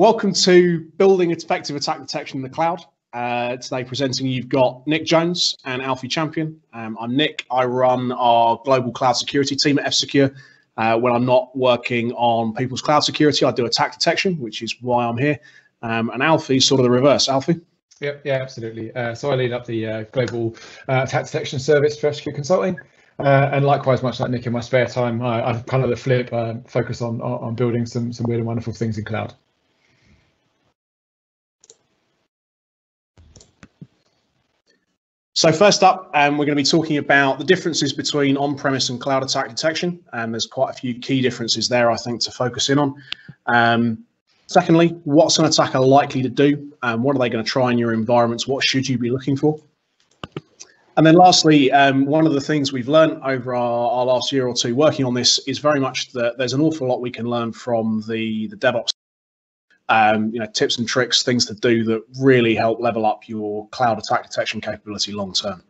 Welcome to Building Effective Attack Detection in the Cloud. Uh, today presenting you've got Nick Jones and Alfie Champion. Um, I'm Nick. I run our global cloud security team at F-Secure. Uh, when I'm not working on people's cloud security, I do attack detection, which is why I'm here. Um, and Alfie's sort of the reverse. Alfie? Yeah, yeah, absolutely. Uh, so I lead up the uh, global uh, attack detection service for F-Secure Consulting. Uh, and likewise, much like Nick, in my spare time, I, I kind of the flip, uh, focus on on building some some weird and wonderful things in cloud. So first up, um, we're going to be talking about the differences between on-premise and cloud attack detection. And um, there's quite a few key differences there, I think, to focus in on. Um, secondly, what's an attacker likely to do? And what are they going to try in your environments? What should you be looking for? And then lastly, um, one of the things we've learned over our, our, last year or two working on this is very much that there's an awful lot we can learn from the, the DevOps um, you know, tips and tricks, things to do that really help level up your cloud attack detection capability long term.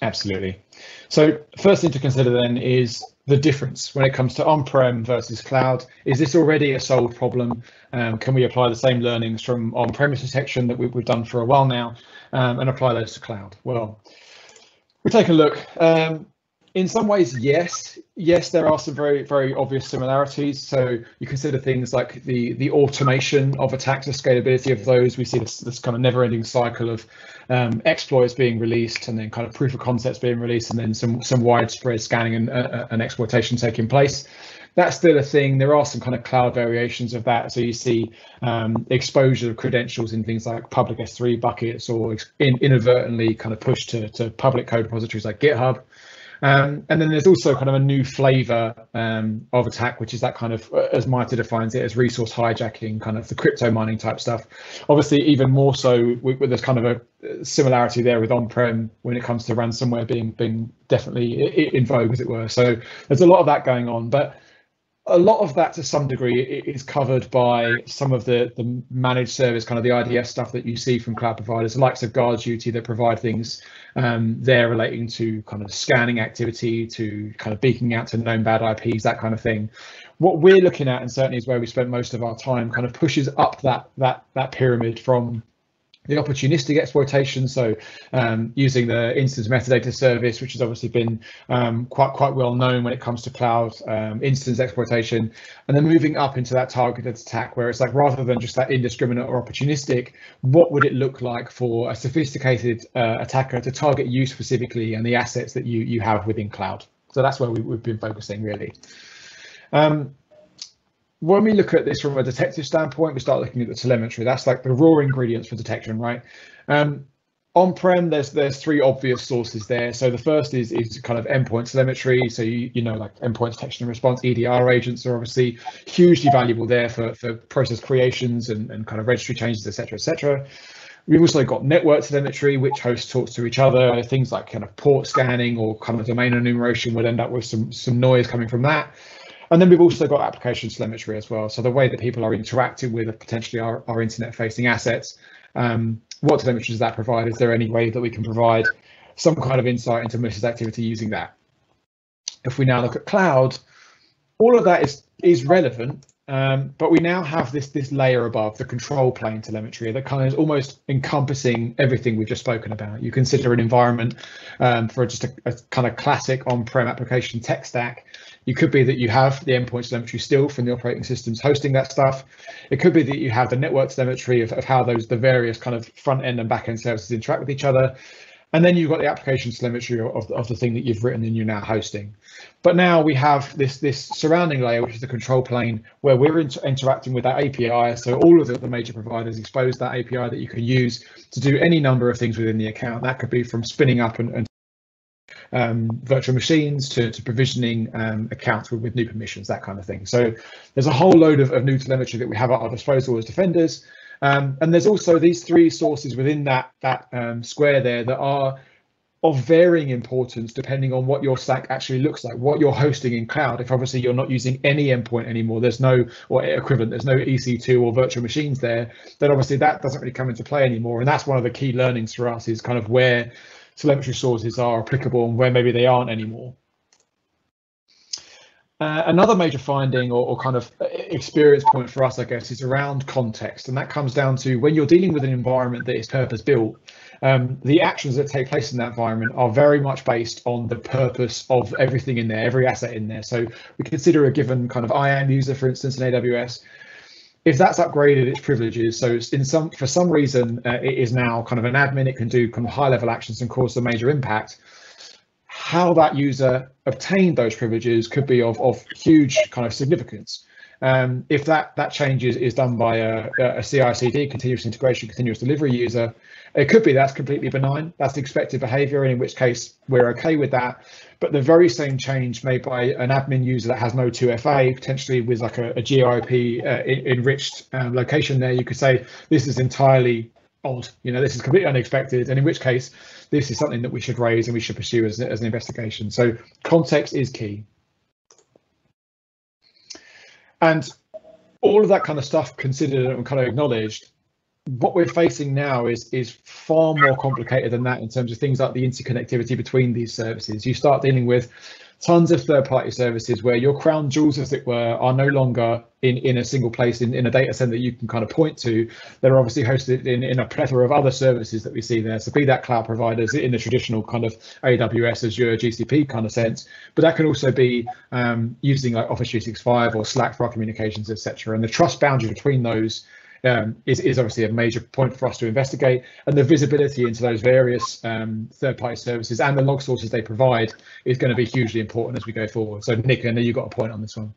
Absolutely. So first thing to consider then is the difference when it comes to on-prem versus cloud. Is this already a solved problem? Um, can we apply the same learnings from on-premise detection that we, have done for a while now um, and apply those to cloud? Well, we take a look. Um, in some ways, yes, yes, there are some very, very obvious similarities. So you consider things like the the automation of attacks, the scalability of those. We see this, this kind of never-ending cycle of um, exploits being released, and then kind of proof of concepts being released, and then some some widespread scanning and, uh, and exploitation taking place. That's still a thing. There are some kind of cloud variations of that. So you see um, exposure of credentials in things like public S3 buckets, or in, inadvertently kind of pushed to, to public code repositories like GitHub. Um, and then there's also kind of a new flavor um, of attack, which is that kind of, as MITRE defines it, as resource hijacking, kind of the crypto mining type stuff. Obviously, even more so, with there's kind of a similarity there with on-prem when it comes to ransomware being being definitely in vogue, as it were. So there's a lot of that going on, but a lot of that to some degree is covered by some of the, the managed service, kind of the IDS stuff that you see from cloud providers, the likes of Guard Duty that provide things um, there relating to kind of scanning activity, to kind of beaconing out to known bad IPs, that kind of thing. What we're looking at, and certainly is where we spent most of our time, kind of pushes up that that that pyramid from the opportunistic exploitation, so um, using the instance metadata service, which has obviously been um, quite quite well known when it comes to cloud um, instance exploitation, and then moving up into that targeted attack, where it's like rather than just that indiscriminate or opportunistic, what would it look like for a sophisticated uh, attacker to target you specifically and the assets that you you have within cloud? So that's where we, have been focusing really. When we look at this from a detective standpoint, we start looking at the telemetry. That's like the raw ingredients for detection, right? Um, on-prem, there's there's three obvious sources there. So the first is is kind of endpoint telemetry. So you you know like endpoint detection and response, EDR agents are obviously hugely valuable there for for process creations and, and kind of registry changes, etc. etc. We've also got network telemetry, which hosts talks to each other. Things like kind of port scanning or kind of domain enumeration would end up with some some noise coming from that. And then we've also got application telemetry as well. So the way that people are interacting with potentially our, our internet facing assets, um, what telemetry does that provide? Is there any way that we can provide some kind of insight into malicious activity using that? If we now look at cloud, all of that is is relevant, um, but we now have this this layer above the control plane telemetry that kind of is almost encompassing everything we've just spoken about. You consider an environment um, for just a, a, kind of classic on-prem application tech stack it could be that you have the endpoint telemetry still from the operating systems hosting that stuff. It could be that you have the network telemetry of, of how those the various kind of front end and back end services interact with each other. And then you've got the application telemetry of, of the thing that you've written and you're now hosting. But now we have this this surrounding layer, which is the control plane, where we're inter interacting with that API. So all of the, the, major providers expose that API that you can use to do any number of things within the account. That could be from spinning up and, and um, virtual machines to, to provisioning um, accounts with, with, new permissions, that kind of thing. So there's a whole load of, of new telemetry that we have at our disposal as defenders. Um, and there's also these three sources within that, that um, square there that are of varying importance depending on what your stack actually looks like, what you're hosting in cloud. If obviously you're not using any endpoint anymore, there's no or equivalent, there's no EC2 or virtual machines there, then obviously that doesn't really come into play anymore. And that's one of the key learnings for us is kind of where telemetry sources are applicable and where maybe they aren't anymore. Uh, another major finding or, or, kind of uh, experience point for us, I guess, is around context. And that comes down to when you're dealing with an environment that is purpose built, um, the actions that take place in that environment are very much based on the purpose of everything in there, every asset in there. So we consider a given kind of IAM user, for instance, in AWS. If that's upgraded its privileges, so in some for some reason uh, it is now kind of an admin, it can do kind of high level actions and cause a major impact. How that user obtained those privileges could be of, of huge kind of significance. Um, if that that change is, is done by a, a CI/CD, continuous integration, continuous delivery user, it could be that's completely benign. That's expected behavior, and in which case we're okay with that. But the very same change made by an admin user that has no 2FA, potentially with like a, a GeoIP uh, enriched um, location there, you could say this is entirely odd. You know, this is completely unexpected, and in which case this is something that we should raise and we should pursue as, as an investigation. So context is key. And all of that kind of stuff considered and kind of acknowledged, what we're facing now is is far more complicated than that in terms of things like the interconnectivity between these services. You start dealing with tons of third-party services where your crown jewels, as it were, are no longer in, in a single place in, in a data center that you can kind of point to. They're obviously hosted in, in a plethora of other services that we see there. So be that cloud providers in the traditional kind of AWS, Azure, GCP kind of sense, but that can also be um, using like Office 365 or Slack for our communications, etc. And the trust boundary between those um, is, is obviously a major point for us to investigate. And the visibility into those various um, third-party services and the log sources they provide is going to be hugely important as we go forward. So Nick, I know you've got a point on this one.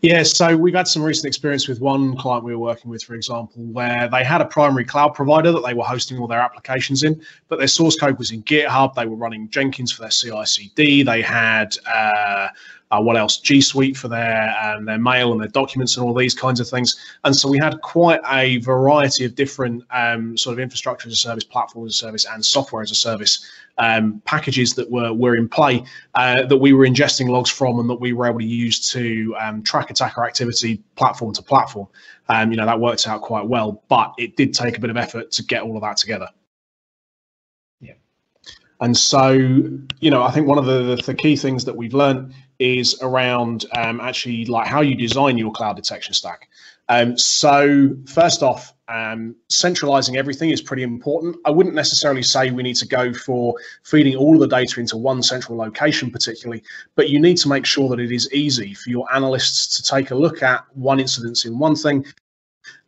Yeah, so we've had some recent experience with one client we were working with, for example, where they had a primary cloud provider that they were hosting all their applications in, but their source code was in GitHub. They were running Jenkins for their CI/CD. They had uh, uh, what else? G Suite for their um, their mail and their documents and all these kinds of things. And so we had quite a variety of different um, sort of infrastructure as a service, platform as a service, and software as a service um, packages that were were in play uh, that we were ingesting logs from and that we were able to use to um, track attacker activity platform to platform. Um, you know that worked out quite well, but it did take a bit of effort to get all of that together. Yeah. And so, you know, I think one of the, the key things that we've learned is around um, actually like how you design your cloud detection stack. Um, so first off, um, centralizing everything is pretty important. I wouldn't necessarily say we need to go for feeding all of the data into one central location particularly, but you need to make sure that it is easy for your analysts to take a look at one incident in one thing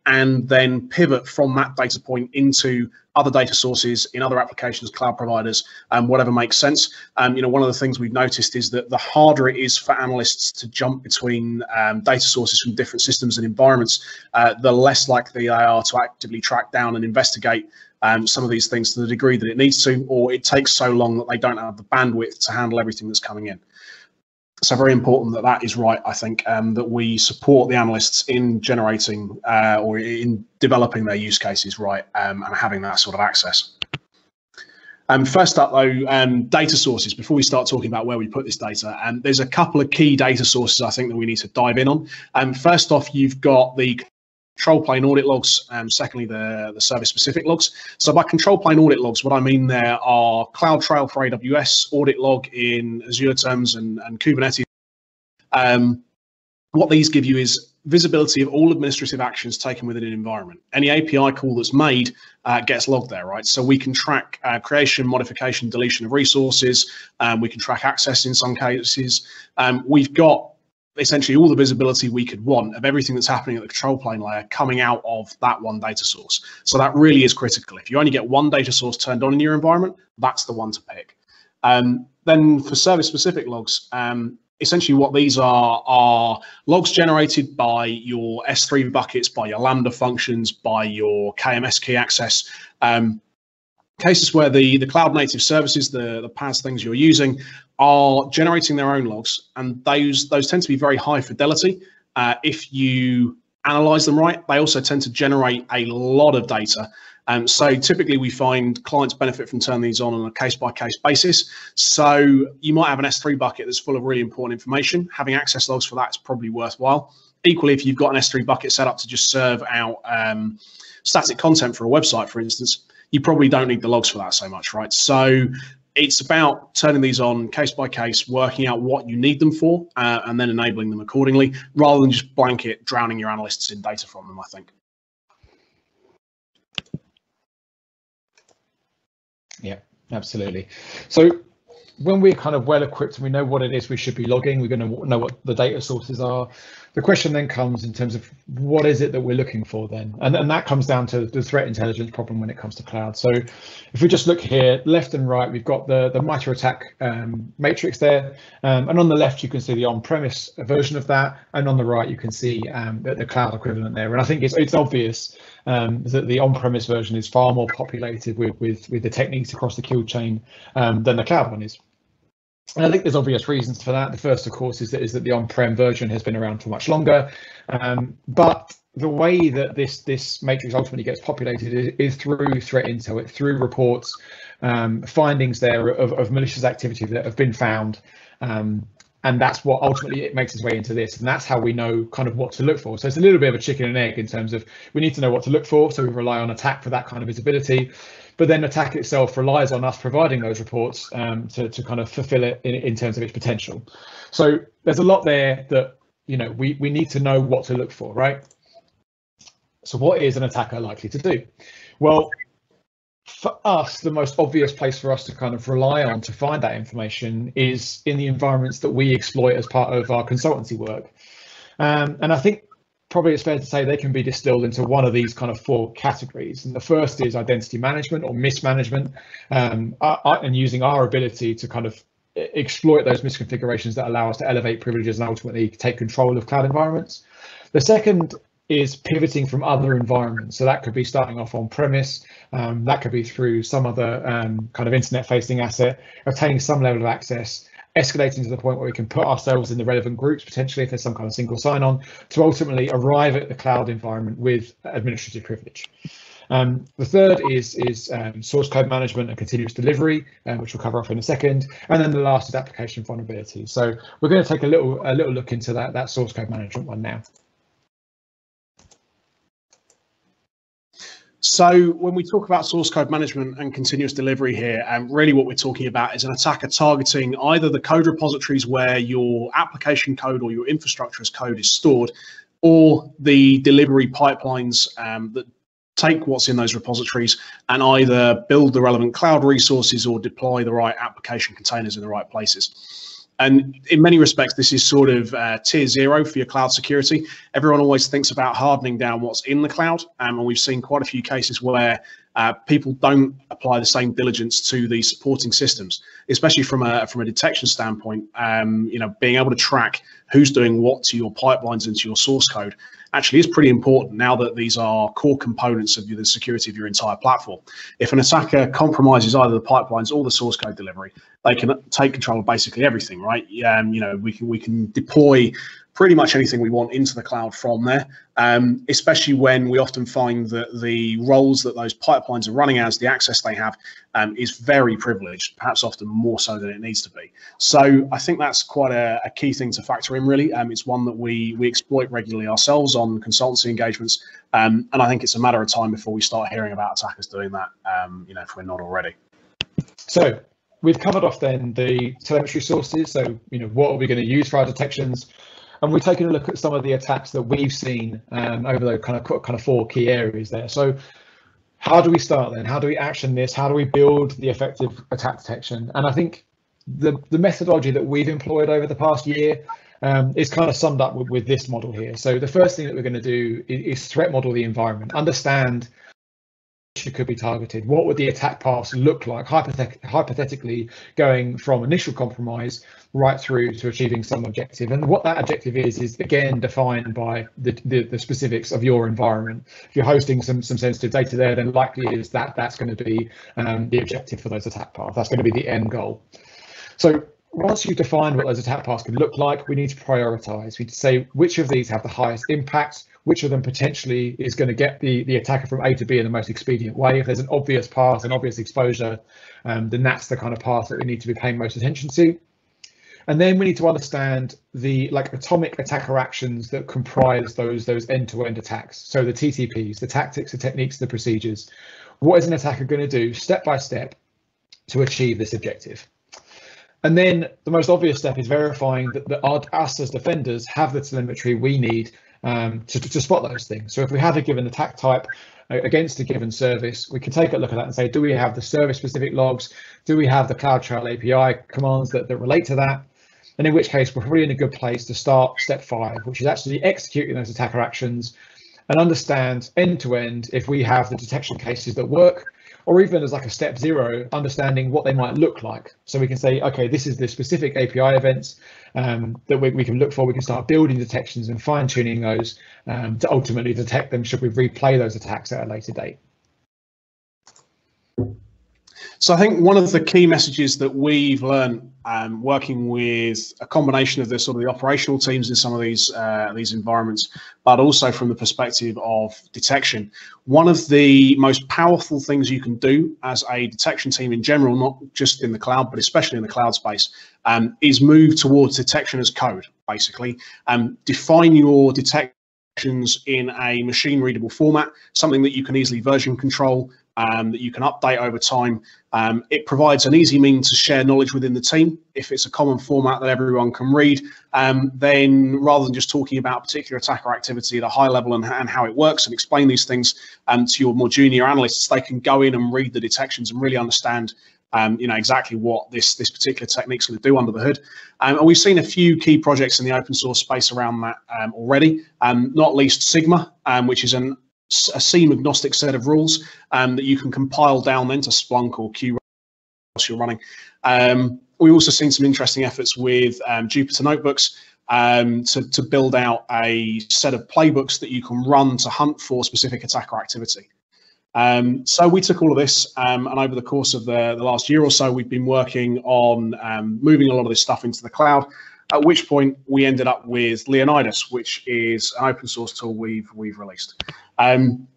and then pivot from that data point into other data sources in other applications, cloud providers, um, whatever makes sense. Um, you know, one of the things we've noticed is that the harder it is for analysts to jump between um, data sources from different systems and environments, uh, the less likely they are to actively track down and investigate um, some of these things to the degree that it needs to, or it takes so long that they don't have the bandwidth to handle everything that's coming in so very important that that is right. I think um, that we support the analysts in generating uh, or in developing their use cases right um, and having that sort of access. Um, first up, though, um, data sources. Before we start talking about where we put this data, um, there's a couple of key data sources I think that we need to dive in on. Um, first off, you've got the control plane audit logs, and secondly, the, the service specific logs. So by control plane audit logs, what I mean there are CloudTrail for AWS, audit log in Azure terms and, and Kubernetes. Um, what these give you is visibility of all administrative actions taken within an environment. Any API call that's made uh, gets logged there, right? So we can track uh, creation, modification, deletion of resources. Um, we can track access in some cases. Um, we've got essentially all the visibility we could want of everything that's happening at the control plane layer coming out of that one data source. So that really is critical. If you only get one data source turned on in your environment, that's the one to pick. Um, then for service specific logs, um, essentially what these are are logs generated by your S3 buckets, by your Lambda functions, by your KMS key access. Um, cases where the, the cloud native services, the, the PaaS things you're using, are generating their own logs, and those those tend to be very high fidelity. Uh, if you analyze them right, they also tend to generate a lot of data. Um, so typically we find clients benefit from turning these on on a case by case basis. So you might have an S3 bucket that's full of really important information. Having access logs for that is probably worthwhile. Equally, if you've got an S3 bucket set up to just serve out um, static content for a website, for instance, you probably don't need the logs for that so much, right? So it's about turning these on case by case, working out what you need them for, uh, and then enabling them accordingly, rather than just blanket drowning your analysts in data from them. I think. Yeah, absolutely. So when we're kind of well equipped and we know what it is we should be logging, we're going to know what the data sources are. The question then comes in terms of what is it that we're looking for then? And, and that comes down to the threat intelligence problem when it comes to cloud. So if we just look here, left and right, we've got the, the MITRE ATT&CK um, matrix there. Um, and on the left, you can see the on-premise version of that. And on the right, you can see um, the, the, cloud equivalent there. And I think it's, it's obvious um, that the on-premise version is far more populated with, with, with the techniques across the kill chain um, than the cloud one is. And I think there's obvious reasons for that. The first, of course, is that is that the on-prem version has been around for much longer, um, but the way that this this matrix ultimately gets populated is, is through threat intel, through reports, um, findings there of, of, malicious activity that have been found, um, and that's what ultimately it makes its way into this, and that's how we know kind of what to look for. So it's a little bit of a chicken and egg in terms of we need to know what to look for, so we rely on ATT&CK for that kind of visibility but then ATT&CK itself relies on us providing those reports um, to, to kind of fulfill it in, in terms of its potential. So there's a lot there that you know we, we need to know what to look for, right? So what is an attacker likely to do? Well, for us, the most obvious place for us to kind of rely on to find that information is in the environments that we exploit as part of our consultancy work. Um, and I think probably it's fair to say they can be distilled into one of these kind of four categories. And the first is identity management or mismanagement, um, and using our ability to kind of exploit those misconfigurations that allow us to elevate privileges and ultimately take control of cloud environments. The second is pivoting from other environments. So that could be starting off on premise, um, that could be through some other um, kind of internet facing asset, obtaining some level of access, escalating to the point where we can put ourselves in the relevant groups, potentially if there's some kind of single sign-on, to ultimately arrive at the cloud environment with administrative privilege. Um, the third is is um, source code management and continuous delivery, um, which we'll cover off in a second. And then the last is application vulnerability. So we're going to take a little a little look into that that source code management one now. So when we talk about source code management and continuous delivery here, um, really what we're talking about is an attacker targeting either the code repositories where your application code or your infrastructure as code is stored, or the delivery pipelines um, that take what's in those repositories and either build the relevant cloud resources or deploy the right application containers in the right places. And in many respects, this is sort of uh, tier zero for your cloud security. Everyone always thinks about hardening down what's in the cloud. Um, and we've seen quite a few cases where uh, people don't apply the same diligence to the supporting systems, especially from a from a detection standpoint. Um, you know, being able to track who's doing what to your pipelines and to your source code actually is pretty important now that these are core components of the security of your entire platform. If an attacker compromises either the pipelines or the source code delivery, they can take control of basically everything, right? Um, you know, we can we can deploy pretty much anything we want into the cloud from there, um, especially when we often find that the roles that those pipelines are running as, the access they have, um, is very privileged, perhaps often more so than it needs to be. So I think that's quite a, a key thing to factor in, really. Um, it's one that we, we exploit regularly ourselves on consultancy engagements, um, and I think it's a matter of time before we start hearing about attackers doing that, um, you know, if we're not already. So we've covered off then the telemetry sources. So, you know, what are we going to use for our detections? and we've taken a look at some of the attacks that we've seen um, over the kind of kind of four key areas there. So how do we start then? How do we action this? How do we build the effective attack detection? And I think the the methodology that we've employed over the past year um, is kind of summed up with, with this model here. So the first thing that we're going to do is, is threat model the environment, understand could be targeted? What would the attack paths look like, hypothet hypothetically, going from initial compromise right through to achieving some objective? And what that objective is, is again defined by the, the, the specifics of your environment. If you're hosting some, some sensitive data there, then likely is that that's going to be um, the objective for those attack paths. That's going to be the end goal. So once you've defined what those attack paths can look like, we need to prioritize. We need to say which of these have the highest impact, which of them potentially is going to get the, the attacker from A to B in the most expedient way. If there's an obvious path, an obvious exposure, um, then that's the kind of path that we need to be paying most attention to. And then we need to understand the like atomic attacker actions that comprise those those end-to-end -end attacks. So the TTPs, the tactics, the techniques, the procedures. What is an attacker going to do step by step to achieve this objective. And then the most obvious step is verifying that, that our, us as defenders have the telemetry we need um, to, to spot those things. So if we have a given attack type uh, against a given service, we can take a look at that and say, do we have the service specific logs? Do we have the CloudTrail API commands that, that relate to that? And in which case, we're probably in a good place to start step five, which is actually executing those attacker actions and understand end to end if we have the detection cases that work or even as like a step zero, understanding what they might look like. So we can say, okay, this is the specific API events um, that we, we, can look for. We can start building detections and fine tuning those um, to ultimately detect them should we replay those attacks at a later date. So I think one of the key messages that we've learned um, working with a combination of the sort of the operational teams in some of these uh, these environments, but also from the perspective of detection, one of the most powerful things you can do as a detection team in general, not just in the cloud, but especially in the cloud space, um, is move towards detection as code. Basically, um, define your detections in a machine readable format, something that you can easily version control um, that you can update over time. Um, it provides an easy means to share knowledge within the team. If it's a common format that everyone can read, um, then rather than just talking about particular attacker activity at a high level and, and how it works and explain these things um, to your more junior analysts, they can go in and read the detections and really understand um, you know exactly what this this particular technique is going to do under the hood. Um, and we've seen a few key projects in the open source space around that um, already, um, not least Sigma, um, which is an a SIEM agnostic set of rules um, that you can compile down then to Splunk or Q you're running. Um, we've also seen some interesting efforts with um, Jupyter Notebooks um, to, to build out a set of playbooks that you can run to hunt for specific attacker activity. Um, so we took all of this, um, and over the course of the, the, last year or so, we've been working on um, moving a lot of this stuff into the cloud. At which point we ended up with Leonidas, which is an open source tool we've we've released. Um,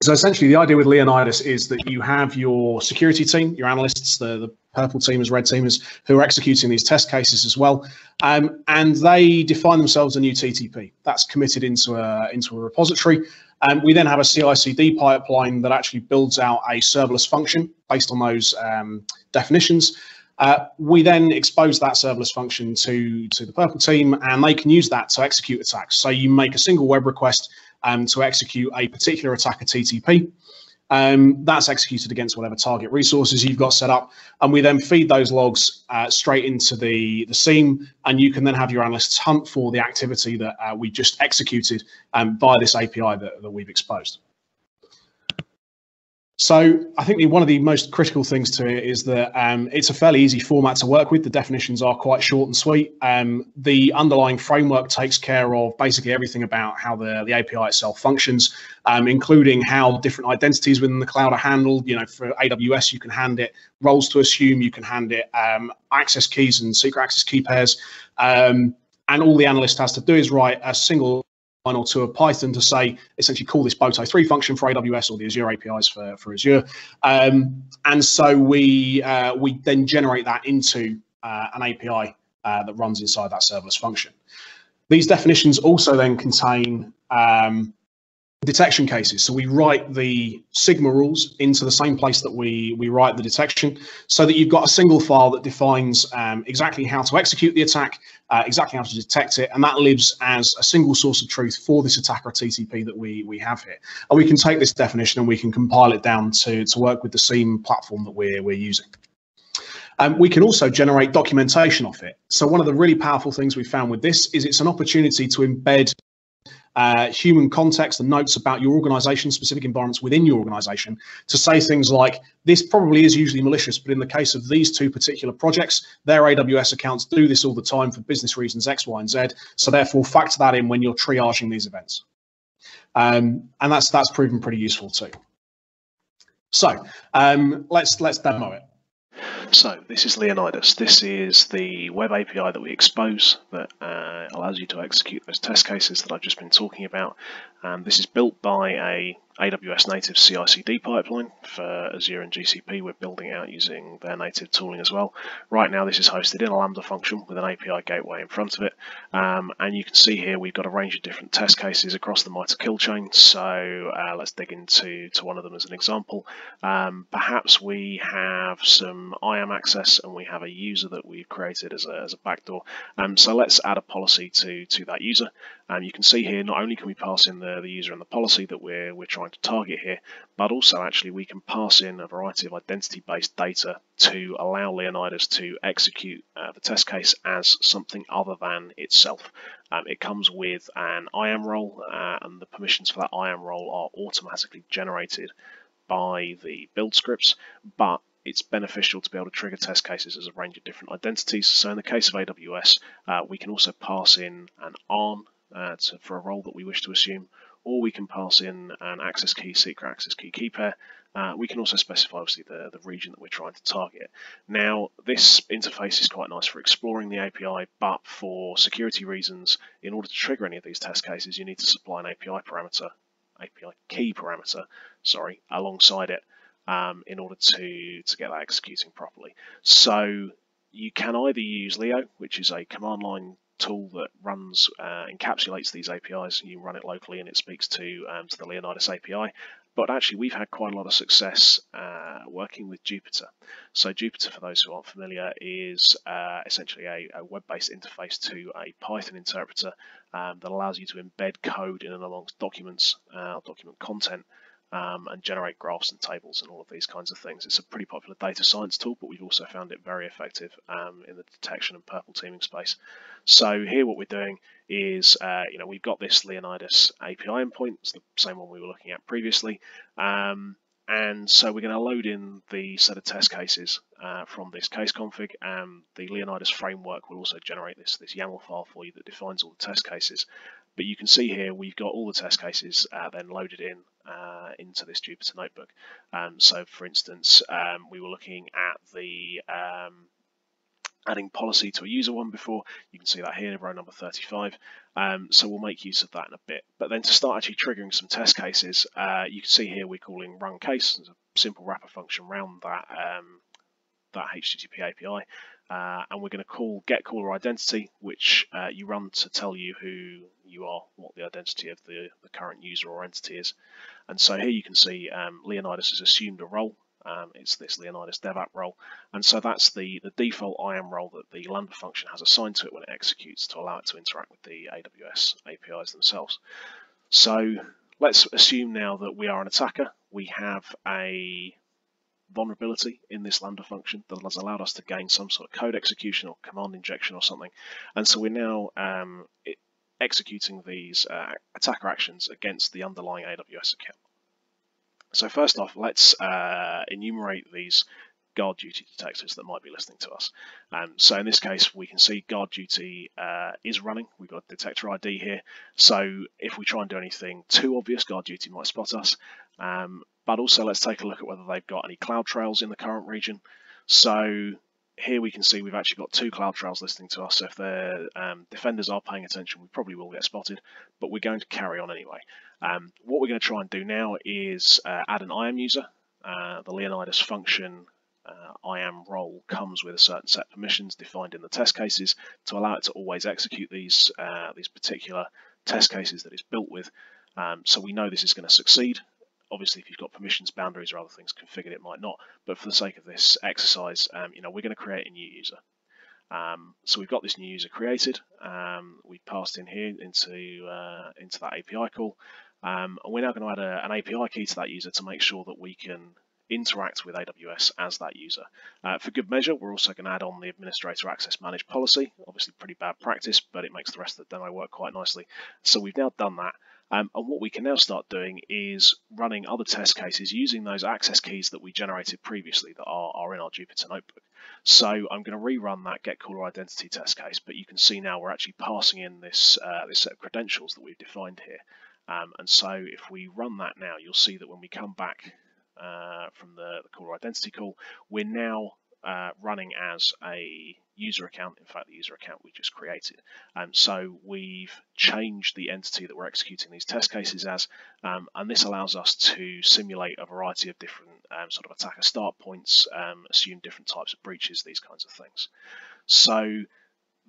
so essentially, the idea with Leonidas is that you have your security team, your analysts, the, the purple teamers, red teamers, who are executing these test cases as well, um, and they define themselves a new TTP. That's committed into a into a repository. Um, we then have a CI/CD pipeline that actually builds out a serverless function based on those um, definitions. Uh, we then expose that serverless function to, to the Purple team, and they can use that to execute attacks. So you make a single web request um, to execute a particular attacker TTP. Um, that's executed against whatever target resources you've got set up, and we then feed those logs uh, straight into the the SIEM, and you can then have your analysts hunt for the activity that uh, we just executed um, via this API that, that we've exposed. So I think the, one of the most critical things to it is that um, it's a fairly easy format to work with. The definitions are quite short and sweet. Um, the underlying framework takes care of basically everything about how the, the API itself functions, um, including how different identities within the cloud are handled. You know, for AWS, you can hand it roles to assume, you can hand it um, access keys and secret access key pairs. Um, and all the analyst has to do is write a single or to a Python to say essentially call this Boto3 function for AWS or the Azure APIs for, for Azure. Um, and so we uh, we then generate that into uh, an API uh, that runs inside that serverless function. These definitions also then contain um, detection cases. So we write the Sigma rules into the same place that we, we write the detection so that you've got a single file that defines um, exactly how to execute the attack, uh, exactly how to detect it, and that lives as a single source of truth for this attacker TTP that we, we have here. And we can take this definition and we can compile it down to, to work with the SIEM platform that we're, we're using. Um, we can also generate documentation off it. So one of the really powerful things we found with this is it's an opportunity to embed uh, human context and notes about your organization, specific environments within your organization, to say things like, this probably is usually malicious, but in the case of these two particular projects, their AWS accounts do this all the time for business reasons X, Y, and Z. So therefore, factor that in when you're triaging these events. Um, and that's that's proven pretty useful too. So um, let's let's demo it. So this is Leonidas. This is the web API that we expose that uh, allows you to execute those test cases that I've just been talking about. Um, this is built by a AWS native CI/CD pipeline for Azure and GCP. We're building out using their native tooling as well. Right now, this is hosted in a Lambda function with an API gateway in front of it, um, and you can see here we've got a range of different test cases across the MITRE kill chain. So uh, let's dig into to one of them as an example. Um, perhaps we have some IAM access and we have a user that we've created as a, as a backdoor. Um, so let's add a policy to to that user. Um, you can see here not only can we pass in the, the user and the policy that we're we're trying to target here, but also actually we can pass in a variety of identity-based data to allow Leonidas to execute uh, the test case as something other than itself. Um, it comes with an IAM role, uh, and the permissions for that IAM role are automatically generated by the build scripts, but it's beneficial to be able to trigger test cases as a range of different identities. So in the case of AWS, uh, we can also pass in an ARN uh, to, for a role that we wish to assume, or we can pass in an access key, secret access key key pair. Uh, we can also specify obviously the, the region that we're trying to target. Now this interface is quite nice for exploring the API, but for security reasons, in order to trigger any of these test cases, you need to supply an API parameter, API key parameter, sorry, alongside it um, in order to, to get that executing properly. So you can either use Leo, which is a command line tool that runs uh, encapsulates these APIs. You run it locally and it speaks to um, to the Leonidas API. But actually, we've had quite a lot of success uh, working with Jupyter. So Jupyter, for those who aren't familiar, is uh, essentially a, a web-based interface to a Python interpreter um, that allows you to embed code in and amongst documents, uh, document content, um, and generate graphs and tables and all of these kinds of things. It's a pretty popular data science tool, but we've also found it very effective um, in the detection and purple teaming space. So here what we're doing is, uh, you know, we've got this Leonidas API endpoint, it's the same one we were looking at previously. Um, and so we're going to load in the set of test cases uh, from this case config and the Leonidas framework will also generate this, this YAML file for you that defines all the test cases. But you can see here we've got all the test cases uh, then loaded in uh, into this Jupyter notebook. Um, so for instance, um, we were looking at the um, adding policy to a user one before. You can see that here, in row number 35. Um, so we'll make use of that in a bit. But then to start actually triggering some test cases, uh, you can see here we're calling run case. There's a simple wrapper function around that, um, that HTTP API. Uh, and we're going to call get caller identity, which uh, you run to tell you who you are, what the identity of the, the current user or entity is. And so here you can see um, Leonidas has assumed a role. Um, it's this Leonidas dev app role. And so that's the, the default IAM role that the Lambda function has assigned to it when it executes to allow it to interact with the AWS APIs themselves. So let's assume now that we are an attacker. We have a vulnerability in this Lambda function that has allowed us to gain some sort of code execution or command injection or something. And so we're now um, executing these uh, attacker actions against the underlying AWS account. So first off, let's uh, enumerate these guard duty detectors that might be listening to us. Um, so in this case, we can see guard duty uh, is running. We've got a detector ID here. So if we try and do anything too obvious, guard duty might spot us. Um, but also let's take a look at whether they've got any cloud trails in the current region. So here we can see we've actually got two CloudTrails listening to us. So if the um, defenders are paying attention, we probably will get spotted, but we're going to carry on anyway. Um, what we're going to try and do now is uh, add an IAM user. Uh, the Leonidas function uh, IAM role comes with a certain set of permissions defined in the test cases to allow it to always execute these uh, these particular test cases that it's built with. Um, so we know this is going to succeed. Obviously, if you've got permissions, boundaries, or other things configured, it might not. But for the sake of this exercise, um, you know, we're going to create a new user. Um, so we've got this new user created. Um, we passed in here into uh, into that API call. Um, and we're now going to add a, an API key to that user to make sure that we can interact with AWS as that user. Uh, for good measure, we're also going to add on the administrator access managed policy. Obviously pretty bad practice, but it makes the rest of the demo work quite nicely. So we've now done that. Um, and what we can now start doing is running other test cases using those access keys that we generated previously that are, are in our Jupyter notebook. So I'm going to rerun that get caller identity test case, but you can see now we're actually passing in this, uh, this set of credentials that we've defined here. Um, and so if we run that now, you'll see that when we come back uh, from the, the caller identity call, we're now uh, running as a user account, in fact, the user account we just created. Um, so we've changed the entity that we're executing these test cases as, um, and this allows us to simulate a variety of different um, sort of attacker start points, um, assume different types of breaches, these kinds of things. So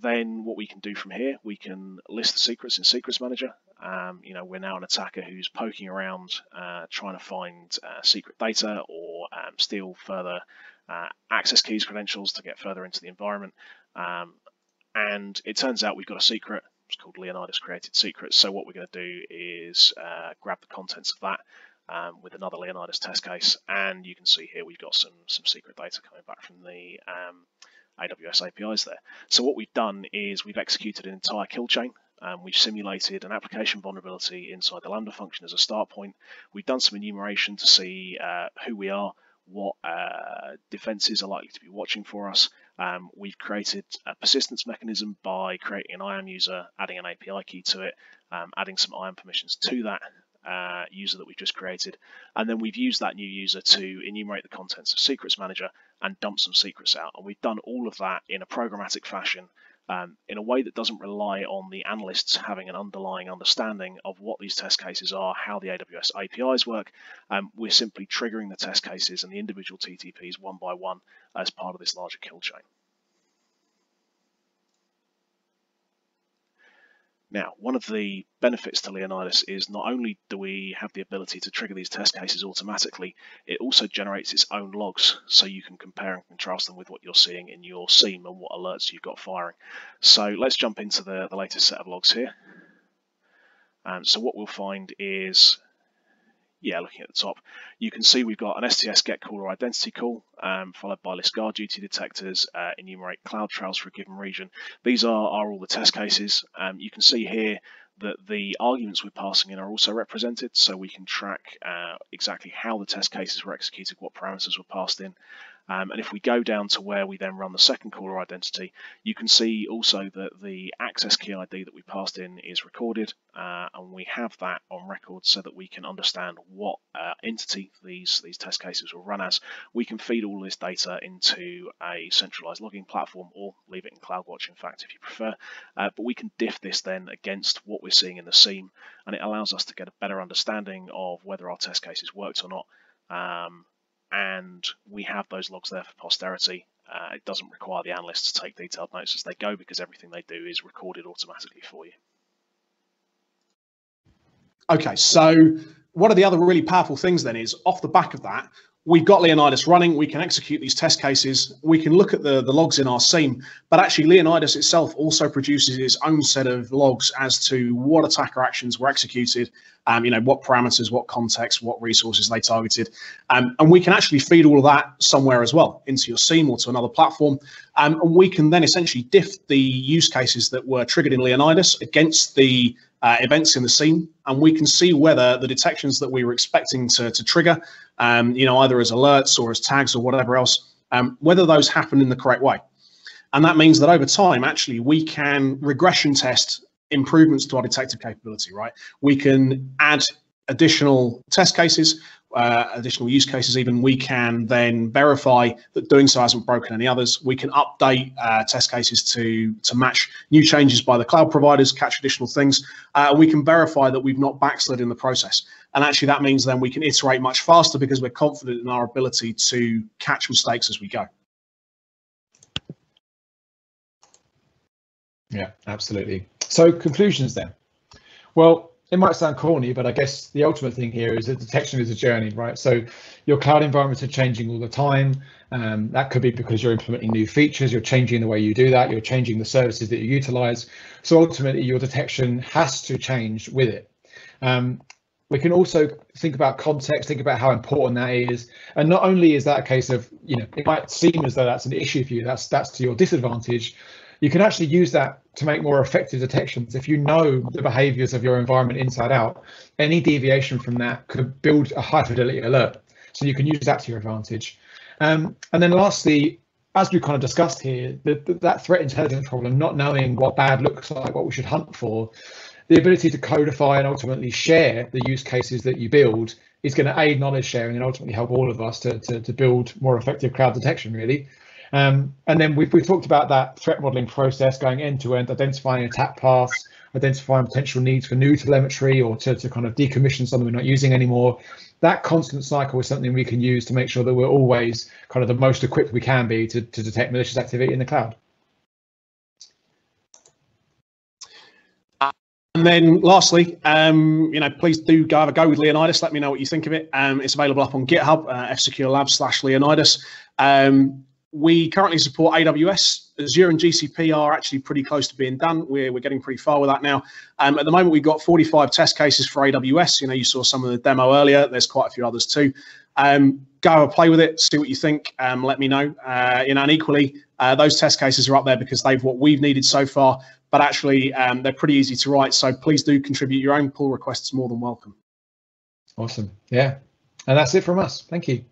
then what we can do from here, we can list the secrets in Secrets Manager. Um, you know, we're now an attacker who's poking around, uh, trying to find uh, secret data or um, steal further access keys credentials to get further into the environment. Um, and it turns out we've got a secret. It's called Leonidas Created Secrets. So what we're going to do is uh, grab the contents of that um, with another Leonidas test case. And you can see here we've got some, some secret data coming back from the um, AWS APIs there. So what we've done is we've executed an entire kill chain. Um, we've simulated an application vulnerability inside the Lambda function as a start point. We've done some enumeration to see uh, who we are, what uh, defenses are likely to be watching for us. Um, we've created a persistence mechanism by creating an IAM user, adding an API key to it, um, adding some IAM permissions to that uh, user that we've just created. And then we've used that new user to enumerate the contents of Secrets Manager and dump some secrets out. And we've done all of that in a programmatic fashion um, in a way that doesn't rely on the analysts having an underlying understanding of what these test cases are, how the AWS APIs work. Um, we're simply triggering the test cases and the individual TTPs one by one as part of this larger kill chain. Now, one of the benefits to Leonidas is not only do we have the ability to trigger these test cases automatically, it also generates its own logs so you can compare and contrast them with what you're seeing in your SIEM and what alerts you've got firing. So let's jump into the, the latest set of logs here. Um, so what we'll find is yeah, looking at the top, you can see we've got an STS get caller identity call, um, followed by list guard duty detectors, uh, enumerate cloud trails for a given region. These are, are all the test cases. Um, you can see here that the arguments we're passing in are also represented, so we can track uh, exactly how the test cases were executed, what parameters were passed in, um, and if we go down to where we then run the second caller identity, you can see also that the access key ID that we passed in is recorded, uh, and we have that on record so that we can understand what uh, entity these, these test cases will run as. We can feed all this data into a centralized logging platform or leave it in CloudWatch, in fact, if you prefer. Uh, but we can diff this then against what we're seeing in the SIEM, and it allows us to get a better understanding of whether our test cases worked or not. Um, and we have those logs there for posterity. Uh, it doesn't require the analysts to take detailed notes as they go because everything they do is recorded automatically for you. Okay, so one of the other really powerful things then is off the back of that, we've got Leonidas running, we can execute these test cases, we can look at the, the logs in our SIEM, but actually Leonidas itself also produces its own set of logs as to what attacker actions were executed, um, you know, what parameters, what context, what resources they targeted. Um, and we can actually feed all of that somewhere as well into your SIEM or to another platform. Um, and we can then essentially diff the use cases that were triggered in Leonidas against the uh, events in the SIEM, and we can see whether the detections that we were expecting to, to trigger, um, you know, either as alerts or as tags or whatever else, um, whether those happen in the correct way. And that means that over time, actually, we can regression test improvements to our detective capability, right? We can add additional test cases uh, additional use cases even, we can then verify that doing so hasn't broken any others. We can update uh, test cases to, to match new changes by the cloud providers, catch additional things. Uh, we can verify that we've not backslid in the process. And actually that means then we can iterate much faster because we're confident in our ability to catch mistakes as we go. Yeah, absolutely. So conclusions then. Well, it might sound corny, but I guess the ultimate thing here is that detection is a journey, right? So your cloud environments are changing all the time. Um, that could be because you're implementing new features, you're changing the way you do that, you're changing the services that you utilize. So ultimately, your detection has to change with it. Um, we can also think about context, think about how important that is. And not only is that a case of, you know, it might seem as though that's an issue for you, that's that's to your disadvantage, you can actually use that to make more effective detections. If you know the behaviors of your environment inside out, any deviation from that could build a high fidelity alert. So you can use that to your advantage. Um, and then lastly, as we kind of discussed here, the, the, that threat intelligence problem, not knowing what bad looks like, what we should hunt for, the ability to codify and ultimately share the use cases that you build is going to aid knowledge sharing and ultimately help all of us to, to, to build more effective cloud detection, really. Um, and then we've, we've talked about that threat modeling process going end to end, identifying attack paths, identifying potential needs for new telemetry or to, to kind of decommission something we're not using anymore. That constant cycle is something we can use to make sure that we're always kind of the most equipped we can be to, to detect malicious activity in the cloud. And then lastly, um, you know, please do go have a go with Leonidas. Let me know what you think of it. Um, it's available up on GitHub, uh, FSecure Labs slash Leonidas. Um, we currently support AWS. Azure and GCP are actually pretty close to being done. We're, we're getting pretty far with that now. Um, at the moment, we've got 45 test cases for AWS. You know, you saw some of the demo earlier. There's quite a few others too. Um, go play with it, see what you think. Um, let me know. Uh, you know, and equally, uh, those test cases are up there because they've what we've needed so far. But actually, um, they're pretty easy to write. So please do contribute your own pull requests. More than welcome. Awesome. Yeah. And that's it from us. Thank you.